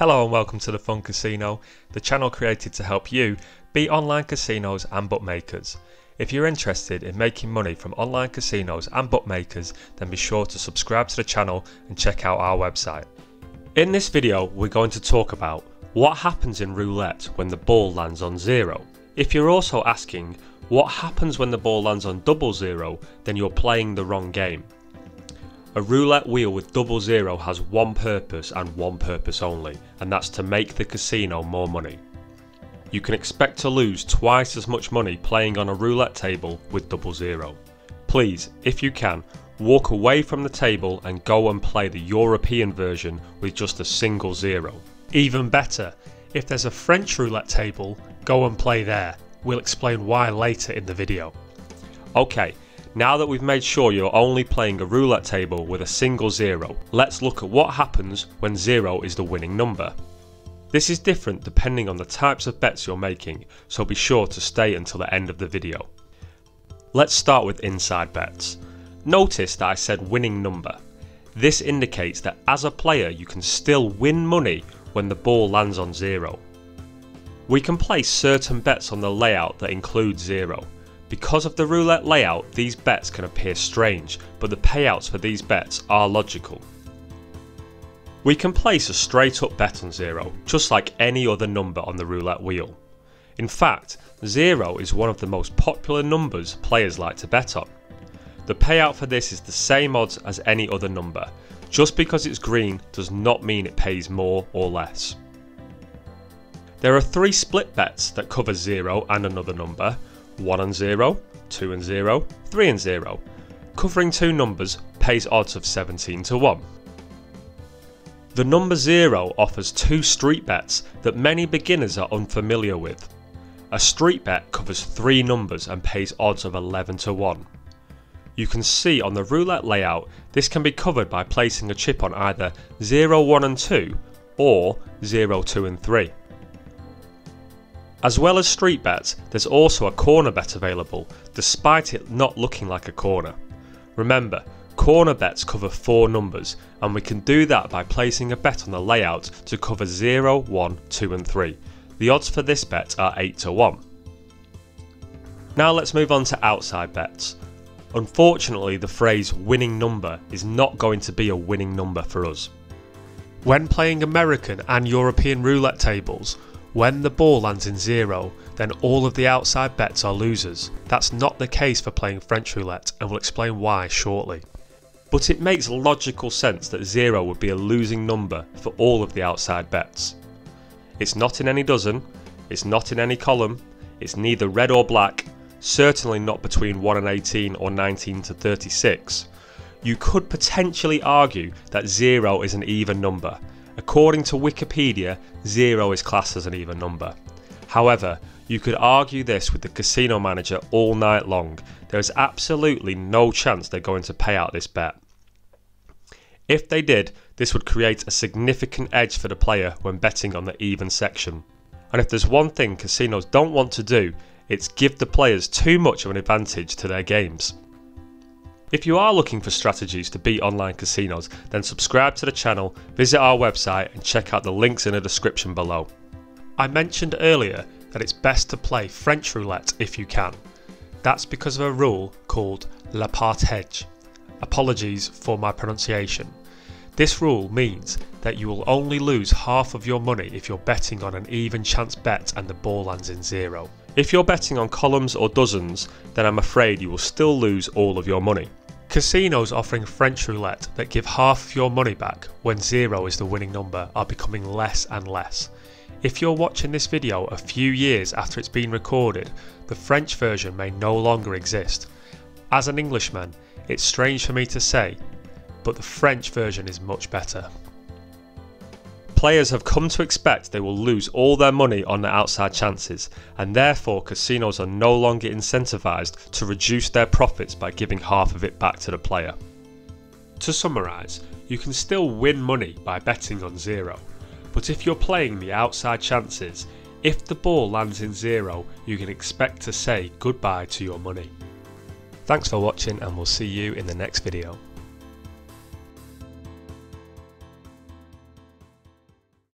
Hello and welcome to the Fun Casino, the channel created to help you beat online casinos and bookmakers. If you're interested in making money from online casinos and bookmakers, then be sure to subscribe to the channel and check out our website. In this video, we're going to talk about what happens in roulette when the ball lands on zero. If you're also asking what happens when the ball lands on double zero, then you're playing the wrong game. A roulette wheel with double zero has one purpose and one purpose only, and that's to make the casino more money. You can expect to lose twice as much money playing on a roulette table with double zero. Please, if you can, walk away from the table and go and play the European version with just a single zero. Even better, if there's a French roulette table, go and play there. We'll explain why later in the video. Okay, now that we've made sure you're only playing a roulette table with a single zero, let's look at what happens when zero is the winning number. This is different depending on the types of bets you're making, so be sure to stay until the end of the video. Let's start with inside bets. Notice that I said winning number. This indicates that as a player you can still win money when the ball lands on zero. We can place certain bets on the layout that include zero, because of the roulette layout, these bets can appear strange, but the payouts for these bets are logical. We can place a straight up bet on zero, just like any other number on the roulette wheel. In fact, zero is one of the most popular numbers players like to bet on. The payout for this is the same odds as any other number. Just because it's green does not mean it pays more or less. There are three split bets that cover 0 and another number, 1 and 0, 2 and 0, 3 and 0. Covering two numbers pays odds of 17 to 1. The number 0 offers two street bets that many beginners are unfamiliar with. A street bet covers three numbers and pays odds of 11 to 1. You can see on the roulette layout this can be covered by placing a chip on either 0, 1 and 2 or 0, 2 and 3. As well as street bets, there's also a corner bet available, despite it not looking like a corner. Remember, corner bets cover 4 numbers, and we can do that by placing a bet on the layout to cover 0, 1, 2 and 3. The odds for this bet are 8 to 1. Now let's move on to outside bets. Unfortunately, the phrase winning number is not going to be a winning number for us. When playing American and European roulette tables, when the ball lands in zero, then all of the outside bets are losers. That's not the case for playing French roulette, and we'll explain why shortly. But it makes logical sense that zero would be a losing number for all of the outside bets. It's not in any dozen, it's not in any column, it's neither red or black, certainly not between 1 and 18 or 19 to 36. You could potentially argue that 0 is an even number, According to Wikipedia, 0 is classed as an even number. However, you could argue this with the casino manager all night long. There is absolutely no chance they're going to pay out this bet. If they did, this would create a significant edge for the player when betting on the even section. And if there's one thing casinos don't want to do, it's give the players too much of an advantage to their games. If you are looking for strategies to beat online casinos, then subscribe to the channel, visit our website and check out the links in the description below. I mentioned earlier that it's best to play French roulette if you can. That's because of a rule called la partage. Apologies for my pronunciation. This rule means that you will only lose half of your money if you're betting on an even chance bet and the ball lands in zero. If you're betting on columns or dozens, then I'm afraid you will still lose all of your money. Casinos offering French roulette that give half of your money back when zero is the winning number are becoming less and less. If you're watching this video a few years after it's been recorded, the French version may no longer exist. As an Englishman, it's strange for me to say, but the French version is much better. Players have come to expect they will lose all their money on the outside chances, and therefore casinos are no longer incentivised to reduce their profits by giving half of it back to the player. To summarise, you can still win money by betting on zero, but if you're playing the outside chances, if the ball lands in zero, you can expect to say goodbye to your money. Thanks for watching and we'll see you in the next video.